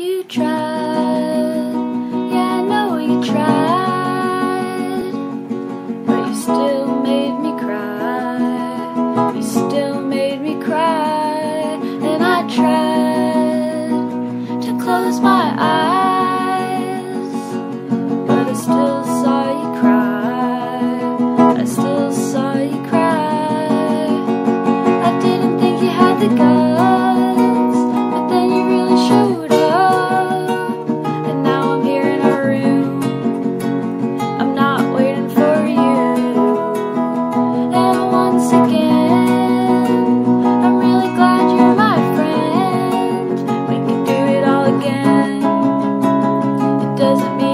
You tried, yeah, I know you tried, but you still made me cry. You still made me cry, and I tried to close my eyes. doesn't mean